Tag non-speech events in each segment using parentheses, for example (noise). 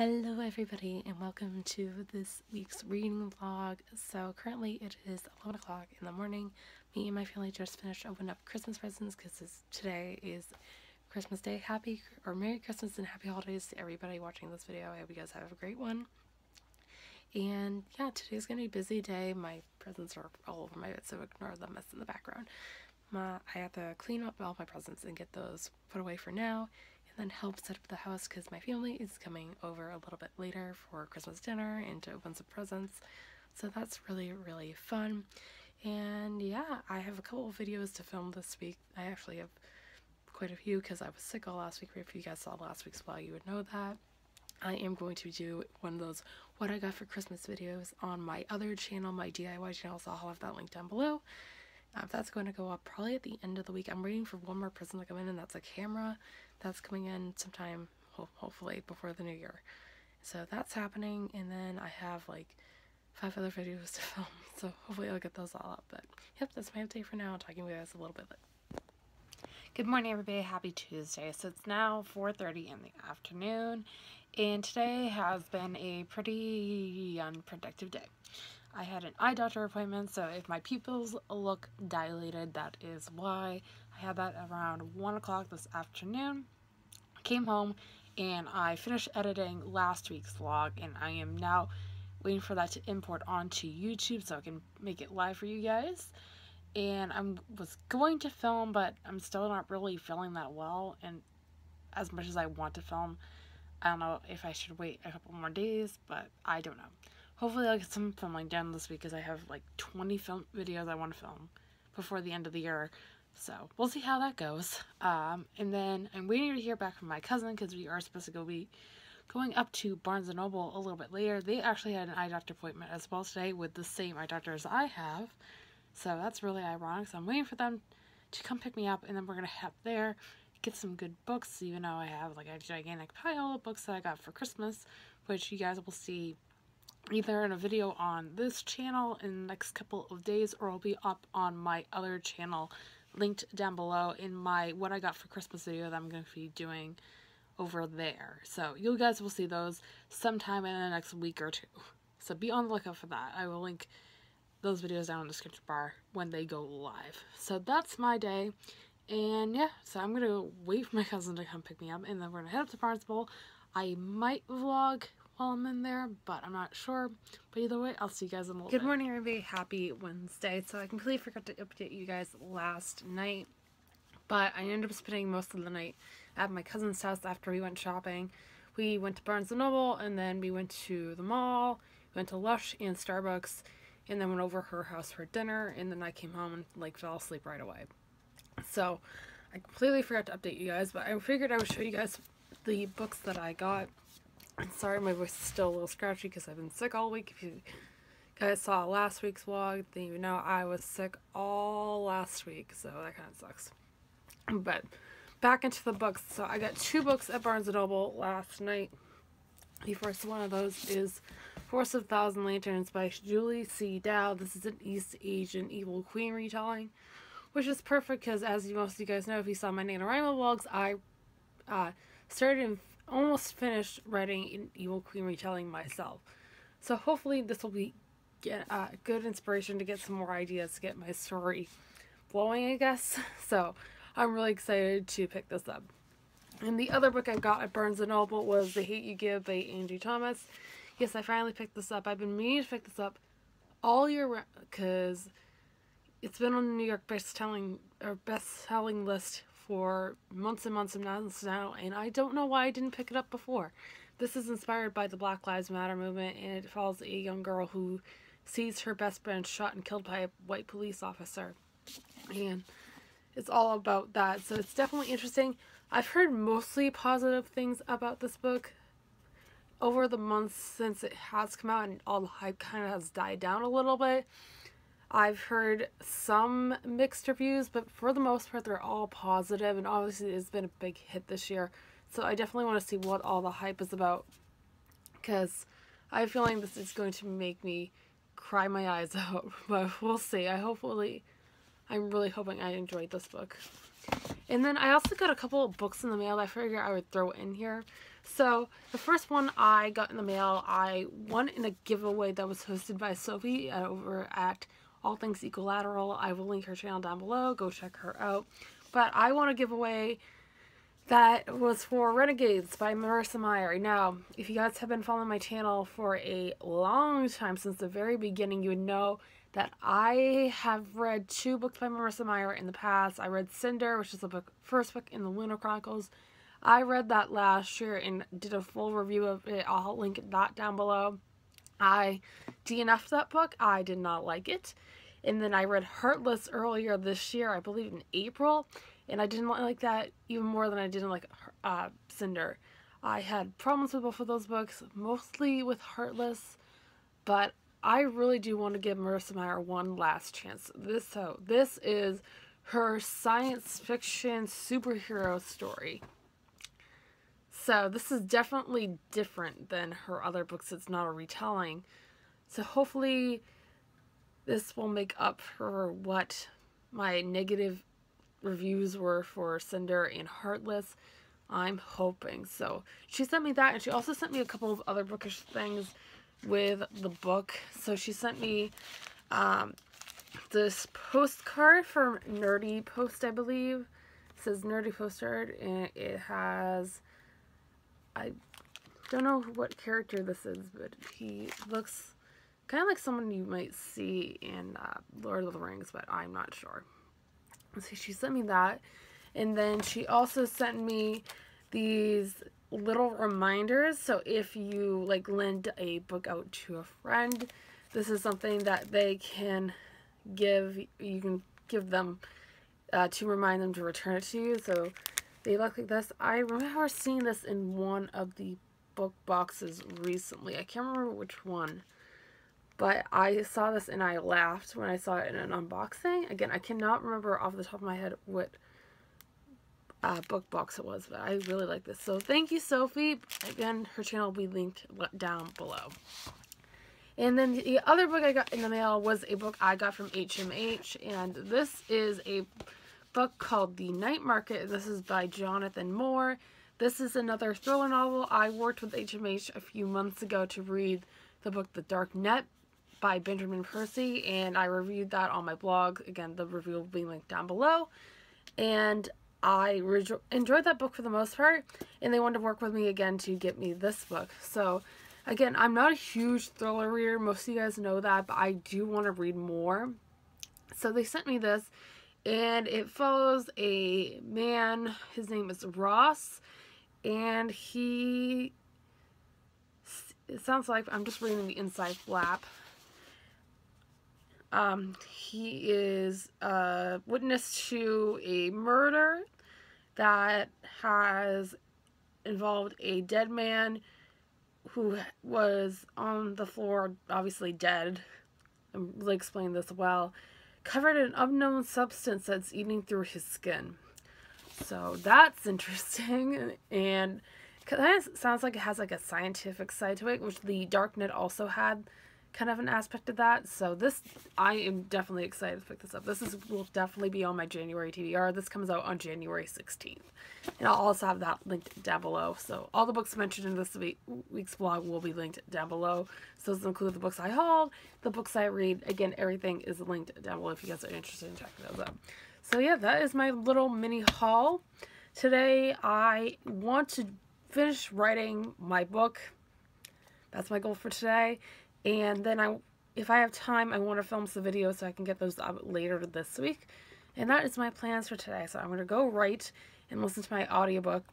Hello everybody and welcome to this week's reading vlog. So currently it is 11 o'clock in the morning. Me and my family just finished opening up Christmas presents because today is Christmas Day. Happy or Merry Christmas and Happy Holidays to everybody watching this video. I hope you guys have a great one. And yeah, today's going to be a busy day. My presents are all over my bed so ignore the mess in the background. My, I have to clean up all my presents and get those put away for now and then help set up the house because my family is coming over a little bit later for Christmas dinner and to open some presents. So that's really, really fun. And yeah, I have a couple of videos to film this week. I actually have quite a few because I was sick all last week. If you guys saw last week's vlog, you would know that. I am going to do one of those what I got for Christmas videos on my other channel, my DIY channel, so I'll have that link down below. Uh, that's going to go up probably at the end of the week. I'm waiting for one more present to come in, and that's a camera that's coming in sometime, ho hopefully, before the new year. So that's happening, and then I have like five other videos (laughs) to film, so hopefully I'll get those all up. But yep, that's my update for now. Talking with you guys a little bit. Good morning, everybody. Happy Tuesday. So it's now 4.30 in the afternoon, and today has been a pretty unproductive day. I had an eye doctor appointment, so if my pupils look dilated, that is why. I had that around 1 o'clock this afternoon. I came home and I finished editing last week's vlog, and I am now waiting for that to import onto YouTube so I can make it live for you guys. And I was going to film, but I'm still not really feeling that well, and as much as I want to film, I don't know if I should wait a couple more days, but I don't know. Hopefully I'll get some filming done this week because I have like 20 film videos I want to film before the end of the year. So we'll see how that goes. Um, and then I'm waiting to hear back from my cousin because we are supposed to go be going up to Barnes & Noble a little bit later. They actually had an eye doctor appointment as well today with the same eye doctor as I have. So that's really ironic. So I'm waiting for them to come pick me up and then we're going to head there, get some good books, even though I have like a gigantic pile of books that I got for Christmas, which you guys will see either in a video on this channel in the next couple of days or it'll be up on my other channel linked down below in my what I got for Christmas video that I'm going to be doing over there. So you guys will see those sometime in the next week or two. So be on the lookout for that. I will link those videos down in the description bar when they go live. So that's my day. And yeah, so I'm going to wait for my cousin to come pick me up and then we're going to head up to Barnes & Noble. I might vlog I'm in there, but I'm not sure. But either way, I'll see you guys in a little Good bit. morning, everybody. Happy Wednesday. So I completely forgot to update you guys last night, but I ended up spending most of the night at my cousin's house after we went shopping. We went to Barnes & Noble, and then we went to the mall, went to Lush and Starbucks, and then went over her house for dinner, and then I came home and, like, fell asleep right away. So, I completely forgot to update you guys, but I figured I would show you guys the books that I got sorry my voice is still a little scratchy because I've been sick all week. If you guys saw last week's vlog, then you know I was sick all last week, so that kind of sucks. But back into the books. So I got two books at Barnes & Noble last night. The first one of those is Forest of Thousand Lanterns by Julie C. Dao. This is an East Asian Evil Queen retelling, which is perfect because as most of you guys know, if you saw my NaNoWriMo vlogs, I uh, started in almost finished writing an Evil Queen retelling myself. So hopefully this will be get uh, good inspiration to get some more ideas to get my story flowing, I guess. (laughs) So I'm really excited to pick this up. And the other book I got at Barnes & Noble was The Hate You Give by Angie Thomas. Yes, I finally picked this up. I've been meaning to pick this up all year because it's been on the New York best-selling or best-selling list for months and months and months now, and I don't know why I didn't pick it up before. This is inspired by the Black Lives Matter movement, and it follows a young girl who sees her best friend shot and killed by a white police officer. And it's all about that, so it's definitely interesting. I've heard mostly positive things about this book over the months since it has come out, and all the hype kind of has died down a little bit. I've heard some mixed reviews, but for the most part, they're all positive, and obviously it's been a big hit this year. So I definitely want to see what all the hype is about, because I have a feeling this is going to make me cry my eyes (laughs) out, but we'll see. I hopefully, I'm really hoping I enjoyed this book. And then I also got a couple of books in the mail that I figured I would throw in here. So the first one I got in the mail, I won in a giveaway that was hosted by Sophie uh, over at All Things Equilateral. I will link her channel down below. Go check her out. But I want to give away that was for Renegades by Marissa Meyer. Now, if you guys have been following my channel for a long time, since the very beginning, you would know that I have read two books by Marissa Meyer in the past. I read Cinder, which is the book, first book in the Lunar Chronicles. I read that last year and did a full review of it. I'll link that down below. I DNF'd that book. I did not like it. And then I read Heartless earlier this year, I believe in April, and I didn't like that even more than I didn't like uh, Cinder. I had problems with both of those books, mostly with Heartless, but I really do want to give Marissa Meyer one last chance. This so this is her science fiction superhero story. So this is definitely different than her other books. It's not a retelling. So hopefully this will make up for what my negative reviews were for Cinder and Heartless. I'm hoping. So she sent me that and she also sent me a couple of other bookish things with the book. So she sent me um, this postcard from Nerdy Post, I believe. It says Nerdy Postcard and it has I don't know what character this is, but he looks kind of like someone you might see in uh, Lord of the Rings, but I'm not sure. So she sent me that. And then she also sent me these little reminders. So if you like lend a book out to a friend, this is something that they can give, you can give them uh, to remind them to return it to you. So they look like this. I remember seeing this in one of the book boxes recently. I can't remember which one. But I saw this and I laughed when I saw it in an unboxing. Again, I cannot remember off the top of my head what uh, book box it was, but I really like this. So thank you, Sophie. Again, her channel will be linked down below. And then the other book I got in the mail was a book I got from HMH, and this is a book called The Night Market. This is by Jonathan Moore. This is another thriller novel. I worked with HMH a few months ago to read the book The Dark Net by Benjamin Percy, and I reviewed that on my blog. Again, the review will be linked down below. And I enjoyed that book for the most part, and they wanted to work with me again to get me this book. So, again, I'm not a huge thriller reader. Most of you guys know that, but I do want to read more. So they sent me this, and it follows a man. His name is Ross, and he. It sounds like I'm just reading the inside flap. Um, he is a witness to a murder that has involved a dead man who was on the floor, obviously dead. I'm really explaining this well. Covered in an unknown substance that's eating through his skin. So that's (laughs) interesting. And kind of sounds like it has like a scientific side to it, which the Darknet also had kind of an aspect of that. So this, I am definitely excited to pick this up. This is will definitely be on my January TBR. This comes out on January 16th. And I'll also have that linked down below. So all the books mentioned in this week, week's vlog will be linked down below. So those include the books I hauled, the books I read. Again, everything is linked down below if you guys are interested in checking those out. So yeah, that is my little mini haul. Today I want to finish writing my book. That's my goal for today. And then I, if I have time, I want to film some videos so I can get those up later this week. And that is my plans for today. So I'm going to go write and listen to my audiobook.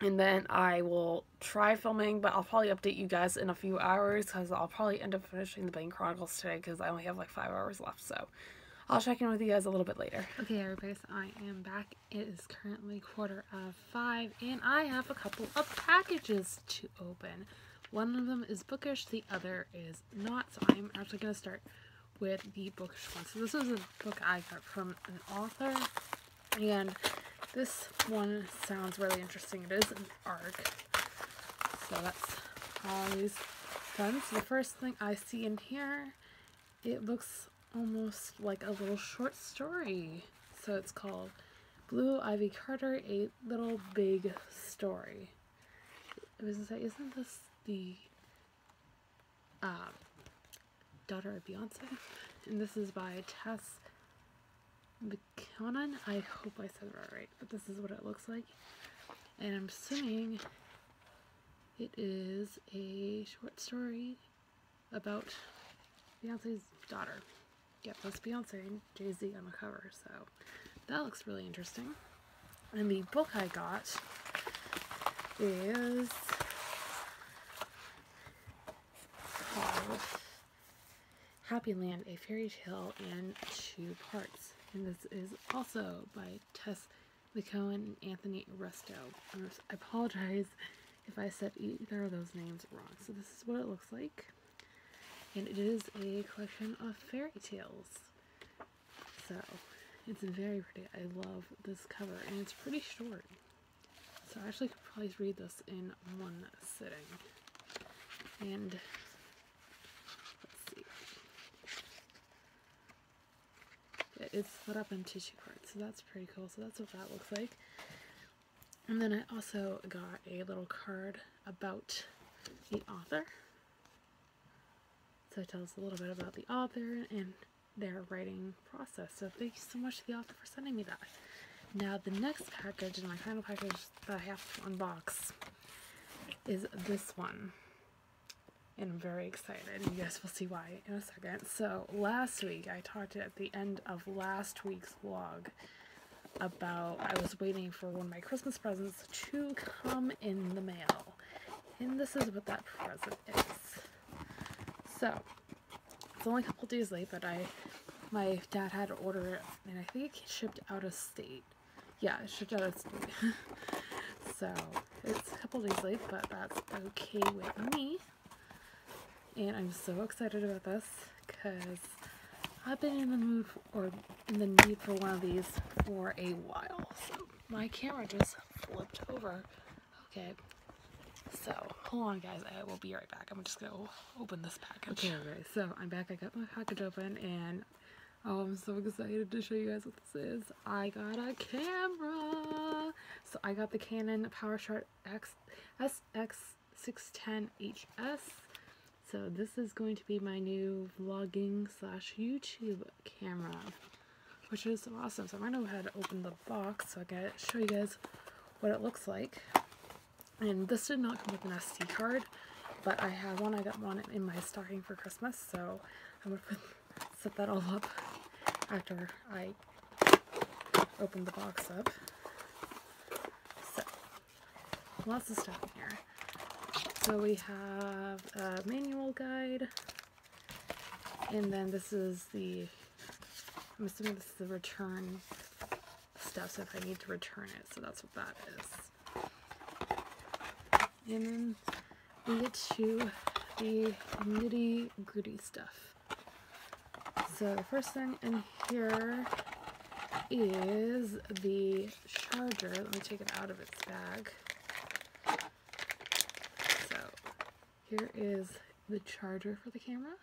And then I will try filming, but I'll probably update you guys in a few hours because I'll probably end up finishing the Bane Chronicles today because I only have like five hours left. So I'll check in with you guys a little bit later. Okay, everybody, so I am back. It is currently quarter of five, and I have a couple of packages to open. One of them is bookish, the other is not. So I'm actually going to start with the bookish one. So this is a book I got from an author, and this one sounds really interesting. It is an arc, so that's always fun. So the first thing I see in here, it looks almost like a little short story. So it's called Blue Ivy Carter, A Little Big Story. It was say, isn't this the uh, daughter of Beyonce? And this is by Tess McConan. I hope I said that right, but this is what it looks like. And I'm assuming it is a short story about Beyonce's daughter. Yep, that's Beyonce and Jay Z on the cover, so that looks really interesting. And the book I got is Happy Land, a fairy tale in two parts. And this is also by Tess McCohen and Anthony Resto. I apologize if I said either of those names wrong. So this is what it looks like. And it is a collection of fairy tales. So it's very pretty. I love this cover and it's pretty short. So I actually could probably read this in one sitting. And let's see. It's split up in tissue cards, so that's pretty cool. So that's what that looks like. And then I also got a little card about the author. So it tells a little bit about the author and their writing process. So thank you so much to the author for sending me that. Now the next package, and my final package that I have to unbox, is this one. And I'm very excited. You guys will see why in a second. So last week, I talked at the end of last week's vlog about I was waiting for one of my Christmas presents to come in the mail. And this is what that present is. So, it's only a couple days late, but I, my dad had to order it, and I think it shipped out of state. Yeah, it shipped out of state. (laughs) so, it's a couple days late, but that's okay with me. And I'm so excited about this, because I've been in the mood for, or in the need for one of these for a while. So my camera just flipped over. Okay. So hold on guys, I will be right back. I'm just gonna open this package. Okay, okay. So I'm back. I got my package open and oh I'm so excited to show you guys what this is. I got a camera. So I got the Canon PowerShot X SX610HS so this is going to be my new vlogging slash YouTube camera, which is awesome. So I'm going to go ahead and open the box so I can show you guys what it looks like. And this did not come with an SD card, but I have one. I got one in my stocking for Christmas, so I'm going to set that all up after I open the box up. So, lots of stuff in here. So we have a manual guide, and then this is the, I'm assuming this is the return stuff, so if I need to return it, so that's what that is. And then we get to the nitty gritty stuff. So the first thing in here is the charger. Let me take it out of its bag. Here is the charger for the camera.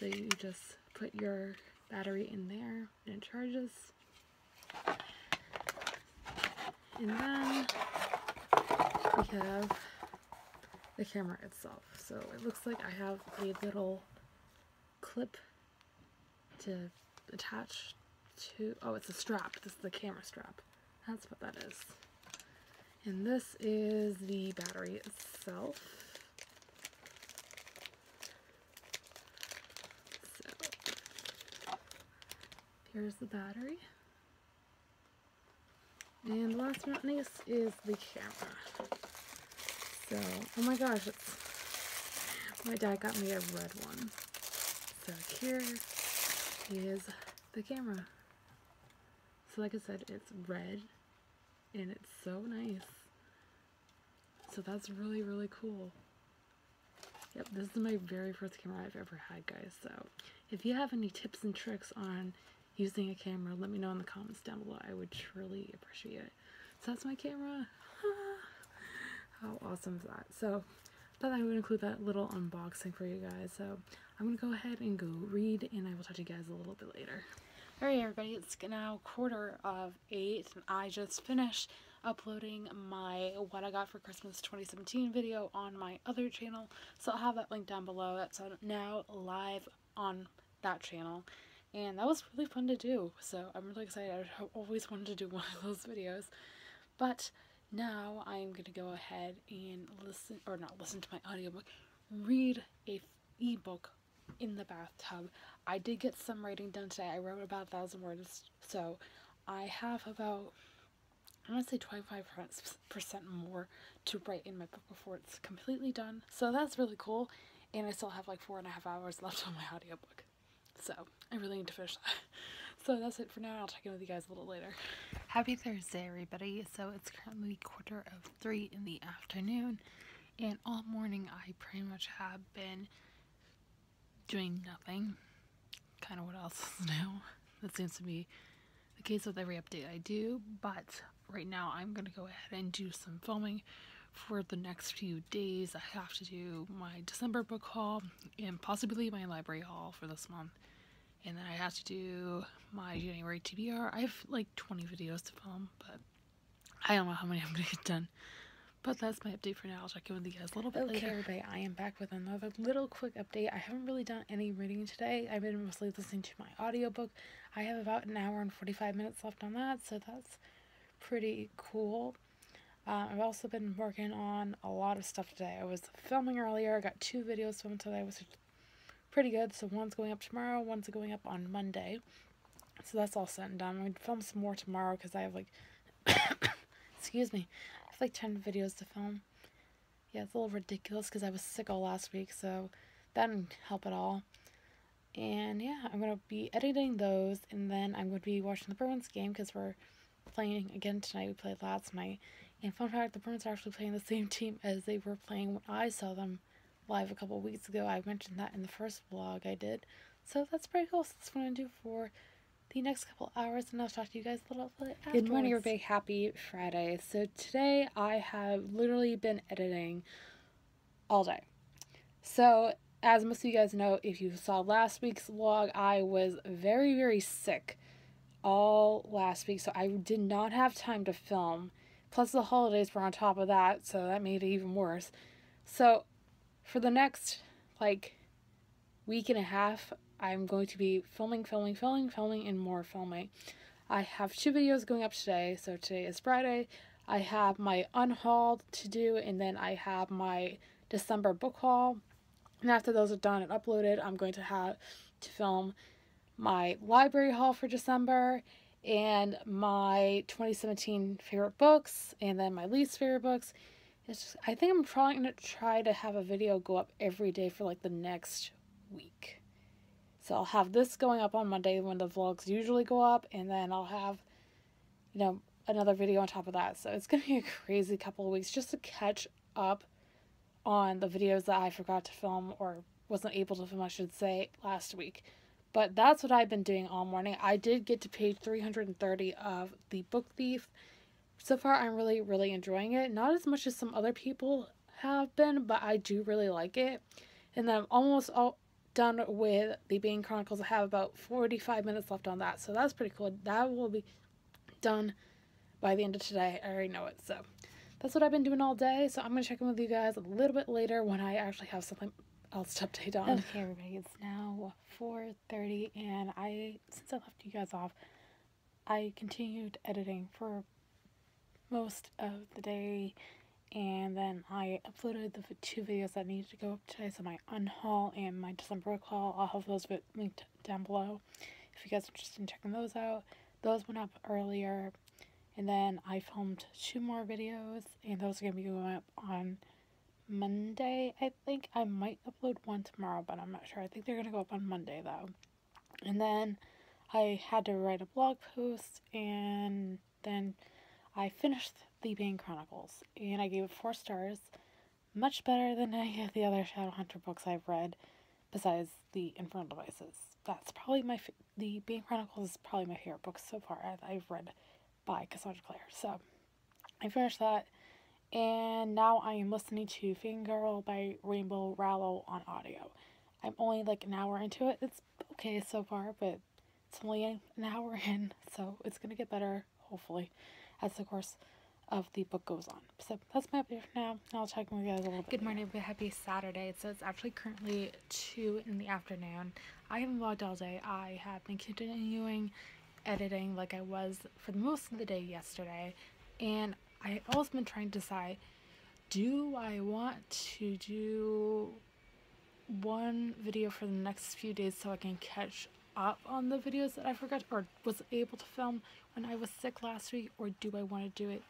So you just put your battery in there and it charges. And then we have the camera itself. So it looks like I have a little clip to attach to, oh it's a strap, this is the camera strap. That's what that is. And this is the battery itself. Here's the battery. And last but not least is the camera. So, oh my gosh, it's, my dad got me a red one. So here is the camera. So like I said, it's red and it's so nice. So that's really, really cool. Yep, this is my very first camera I've ever had, guys. So if you have any tips and tricks on using a camera, let me know in the comments down below. I would truly appreciate it. So that's my camera. (laughs) How awesome is that? So thought I would include that little unboxing for you guys. So I'm going to go ahead and go read and I will talk to you guys a little bit later. Alright everybody, it's now quarter of 8 and I just finished uploading my What I Got for Christmas 2017 video on my other channel. So I'll have that link down below. That's now live on that channel. And that was really fun to do. So I'm really excited. I always wanted to do (laughs) one of those videos. But now I'm going to go ahead and listen, or not listen to my audiobook, read a ebook in the bathtub. I did get some writing done today. I wrote about a thousand words, so I have about I want to say 25% more to write in my book before it's completely done. So that's really cool. And I still have like four and a half hours (laughs) left on my audiobook. So I really need to finish that. (laughs) So that's it for now. I'll check in with you guys a little later. Happy Thursday, everybody. So it's currently quarter of three in the afternoon. And all morning I pretty much have been doing nothing. Kind of what else is (laughs) new. That seems to be the case with every update I do. But right now I'm going to go ahead and do some filming for the next few days. I have to do my December book haul and possibly my library haul for this month. And then I have to do my January TBR. I have like 20 videos to film, but I don't know how many I'm going to get done. But that's my update for now. I'll check in with you guys a little bit okay, later. everybody, I am back with another little quick update. I haven't really done any reading today. I've been mostly listening to my audiobook. I have about an hour and 45 minutes left on that, so that's pretty cool. Uh, I've also been working on a lot of stuff today. I was filming earlier. I got two videos filmed today, which is pretty good. So one's going up tomorrow, one's going up on Monday. So that's all set and done. I'm going to film some more tomorrow because I have like, (coughs) excuse me, I have like 10 videos to film. Yeah, it's a little ridiculous because I was sick all last week, so that didn't help at all. And yeah, I'm going to be editing those, and then I'm going to be watching the Bruins game because we're playing again tonight. We played last night. And fun fact, the Bruins are actually playing the same team as they were playing when I saw them live a couple weeks ago. I mentioned that in the first vlog I did. So that's pretty cool. So that's what I'm going to do for the next couple hours. And I'll talk to you guys a little bit afterwards. Good morning, everybody. Happy Friday. So today I have literally been editing all day. So as most of you guys know, if you saw last week's vlog, I was very, very sick all last week, so I did not have time to film. Plus, the holidays were on top of that, so that made it even worse. So, for the next like week and a half, I'm going to be filming, filming, filming, filming, and more filming. I have two videos going up today. So, today is Friday. I have my unhauled to do, and then I have my December book haul. And after those are done and uploaded, I'm going to have to film my library haul for December and my 2017 favorite books and then my least favorite books. It's just, I think I'm trying to try to have a video go up every day for like the next week. So I'll have this going up on Monday when the vlogs usually go up and then I'll have, you know, another video on top of that. So it's going to be a crazy couple of weeks just to catch up on the videos that I forgot to film or wasn't able to film, I should say, last week. But that's what I've been doing all morning. I did get to page 330 of The Book Thief. So far, I'm really, really enjoying it. Not as much as some other people have been, but I do really like it. And then I'm almost all done with The Bane Chronicles. I have about 45 minutes left on that. So that's pretty cool. That will be done by the end of today. I already know it. So that's what I've been doing all day. So I'm going to check in with you guys a little bit later when I actually have something else to update on. Okay, everybody. It's now 4.30 and I, since I left you guys off, I continued editing for most of the day and then I uploaded the two videos that needed to go up today, so my unhaul and my December haul. I'll have those linked down below if you guys are interested in checking those out. Those went up earlier, and then I filmed two more videos, and those are going to be going up on Monday, I think. I might upload one tomorrow, but I'm not sure. I think they're going to go up on Monday, though. And then I had to write a blog post, and then I finished The Bane Chronicles, and I gave it four stars. Much better than any of the other Shadowhunter books I've read, besides the Infernal Devices. That's probably my, The Bane Chronicles is probably my favorite book so far I've read by Cassandra Clare. So, I finished that and now I am listening to Fangirl by Rainbow Rowell on audio. I'm only like an hour into it. It's okay so far, but It's only an hour (laughs) in, so it's going to get better, hopefully, as the course of the book goes on. So that's my update for now. I'll check with you guys a little bit. Good morning, everybody. Happy Saturday. So it's actually currently 2 in the afternoon. I haven't vlogged all day. I have been continuing editing like I was for the most of the day yesterday. And I also been trying to decide, do I want to do one video for the next few days so I can catch up on the videos that I forgot or was able to film when I was sick last week or do I want to do it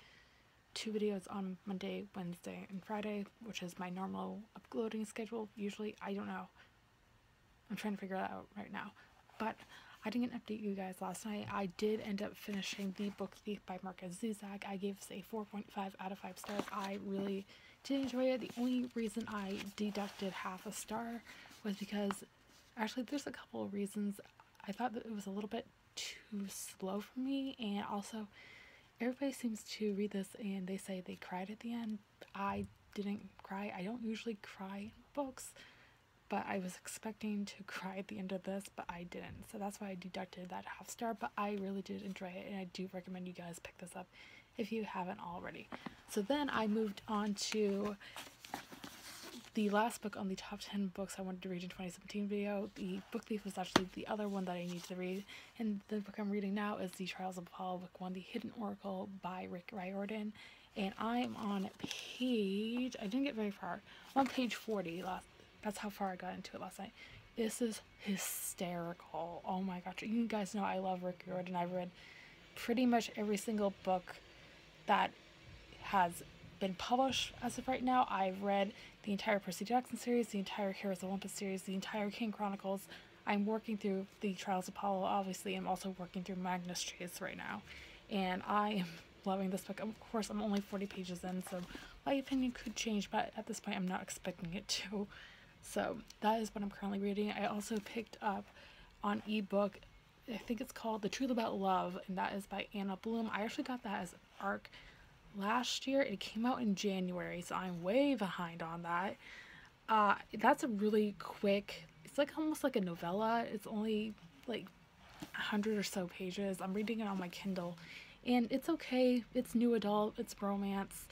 two videos on Monday, Wednesday, and Friday, which is my normal uploading schedule. Usually, I don't know. I'm trying to figure that out right now. But I didn't update you guys last night. I did end up finishing The Book Thief by Markus Zusak. I gave this a 4.5 out of 5 stars. I really did enjoy it. The only reason I deducted half a star was because actually there's a couple of reasons. I thought that it was a little bit too slow for me and also everybody seems to read this and they say they cried at the end. I didn't cry. I don't usually cry in books, but I was expecting to cry at the end of this, but I didn't. So that's why I deducted that half star, but I really did enjoy it and I do recommend you guys pick this up if you haven't already. So then I moved on to the last book on the top 10 books I wanted to read in 2017 video. The Book Thief was actually the other one that I needed to read. And the book I'm reading now is The Trials of Apollo, book one, The Hidden Oracle by Rick Riordan. And I'm on page, I didn't get very far, on page 40. Last, that's how far I got into it last night. This is hysterical. Oh my gosh. You guys know I love Rick Riordan. I've read pretty much every single book that has been published as of right now. I've read the entire Percy Jackson series, the entire Heroes of Olympus series, the entire Kane Chronicles. I'm working through the Trials of Apollo, obviously. I'm also working through Magnus Chase right now. And I am (laughs) loving this book. Of course, I'm only 40 pages in, so my opinion could change, but at this point, I'm not expecting it to. So that is what I'm currently reading. I also picked up on ebook, I think it's called The Truth About Love, and that is by Anna Bloom. I actually got that as ARC last year. It came out in January, so I'm way behind on that. Uh, that's a really quick, it's like almost like a novella. It's only like a hundred or so pages. I'm reading it on my Kindle, and it's okay. It's new adult. It's romance.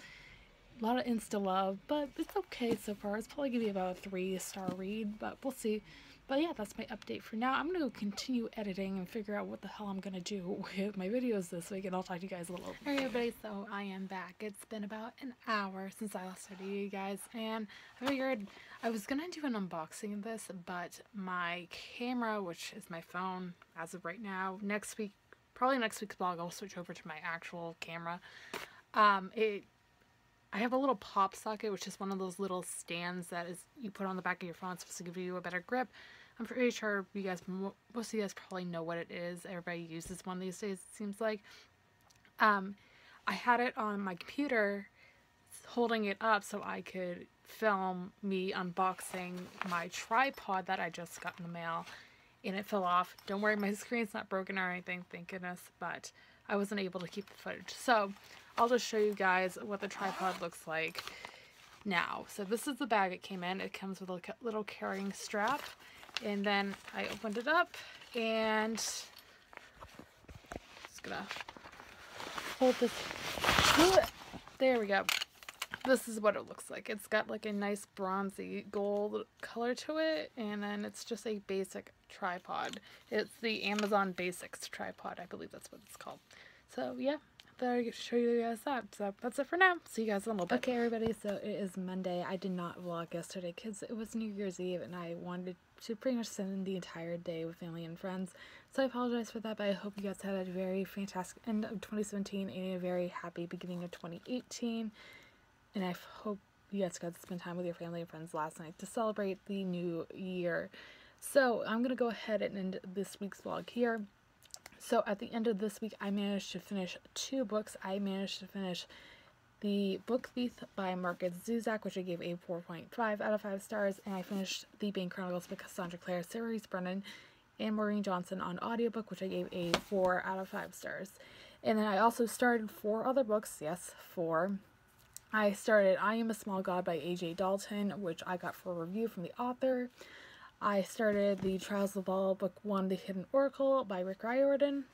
A lot of insta love, but it's okay so far. It's probably gonna be about a three star read, but we'll see. But yeah, that's my update for now. I'm going to go continue editing and figure out what the hell I'm going to do (laughs) with my videos this week, and I'll talk to you guys a little. Alright everybody, so I am back. It's been about an hour since I last started you guys, and I figured I was going to do an unboxing of this, but my camera, which is my phone as of right now, next week, probably next week's vlog, I'll switch over to my actual camera. Um, it I have a little pop socket, which is one of those little stands that is you put on the back of your phone. It's supposed to give you a better grip. I'm pretty sure you guys, most of you guys probably know what it is. Everybody uses one these days, it seems like. Um, I had it on my computer, holding it up so I could film me unboxing my tripod that I just got in the mail. And it fell off. Don't worry, my (laughs) screen's not broken or anything, thank goodness. But I wasn't able to keep the footage. So I'll just show you guys what the tripod looks like now. So this is the bag it came in. It comes with a little carrying strap. And then I opened it up and just gonna hold this. (sniffs) There we go. This is what it looks like. It's got like a nice bronzy gold color to it. And then it's just a basic tripod. It's the Amazon Basics tripod. I believe that's what it's called. So yeah, thought I'd show you guys that. So that's it for now. See you guys in a little bit. Okay, everybody, so it is Monday. I did not vlog yesterday because it was New Year's Eve and I wanted to pretty much spend the entire day with family and friends. So I apologize for that, but I hope you guys had a very fantastic end of 2017 and a very happy beginning of 2018. And I hope you guys got to spend time with your family and friends last night to celebrate the new year. So I'm going to go ahead and end this week's vlog here. So at the end of this week, I managed to finish two books. I managed to finish The Book Thief by Markus Zusak, which I gave a 4.5 out of 5 stars, and I finished The Bane Chronicles by Cassandra Clare, Sarah Brennan, and Maureen Johnson on audiobook, which I gave a 4 out of 5 stars. And then I also started four other books, yes, four. I started I Am a Small God by A.J. Dalton, which I got for review from the author. I started the Trials of Apollo Book 1 The Hidden Oracle by Rick Riordan.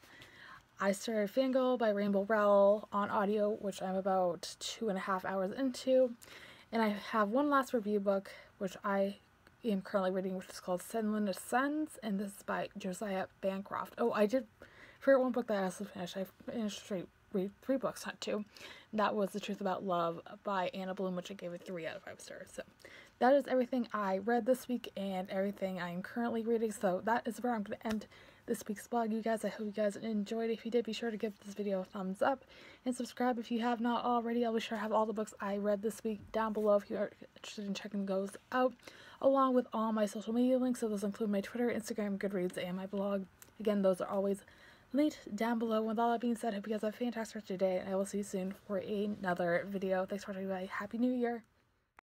I started Fangirl by Rainbow Rowell on audio, which I'm about two and a half hours into. And I have one last review book, which I am currently reading, which is called Senlin Ascends, and this is by Josiah Bancroft. Oh, I did forget one book that I also finished. I finished three, read three books, not two. That was The Truth About Love by Anna Bloom, which I gave a three out of five stars. So that is everything I read this week and everything I am currently reading. So that is where I'm going to end this week's blog, you guys. I hope you guys enjoyed. If you did, be sure to give this video a thumbs up and subscribe if you have not already. I'll be sure to have all the books I read this week down below if you are interested in checking those out, along with all my social media links. So those include my Twitter, Instagram, Goodreads, and my blog. Again, those are always linked down below. With all that being said, I hope you guys have a fantastic day, and I will see you soon for another video. Thanks for watching, everybody. Happy New Year!